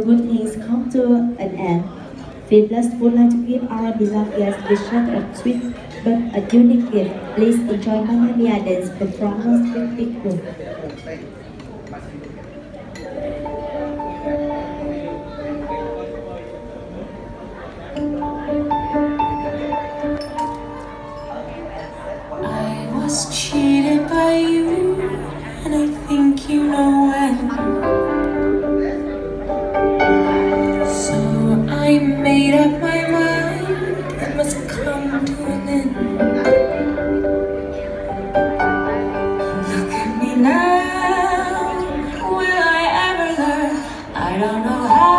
good things come to an end. Fitness would like to give our beloved guests Richard a sweet but a unique gift. Please enjoy Mamma Mia dance performance with Big Group. I was cheated by you, must come to an end. Look at me now, will I ever learn? I don't know how.